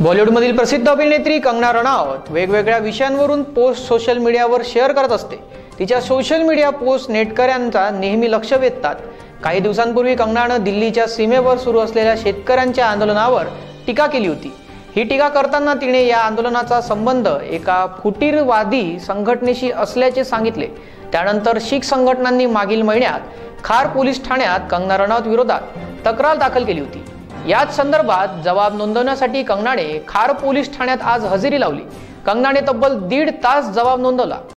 बॉलिवूडमधील प्रसिद्ध अभिनेत्री कंगना रणावत वेगवेगळ्या विषयांवरून पोस्ट सोशल मीडियावर शेअर करत असते. तिच्या सोशल मीडिया पोस्ट नेटकऱ्यांचा नेहमी लक्ष वेधतात. काही दिवसांपूर्वी कंगनानं दिल्लीच्या सीमेवर सुरू असलेल्या शेतकऱ्यांच्या आंदोलनावर टीका केली होती. ही टीका करताना तिने या आंदोलनाचा संबंध एका फुटीरवादी संघटनेशी असल्याचे सांगितले. त्यानंतर शीख संघटनांनी मागील महिन्यात खार पोलीस ठाण्यात कंगना रणावत विरोधात तक्रार दाखल केली होती. याच संदर्भात जबाब नोंदवण्यासाठी कंगनाने खार पोलीस ठाण्यात आज हजेरी लावली. कंगनाने तब्बल दीड तास जबाब नोंदवला.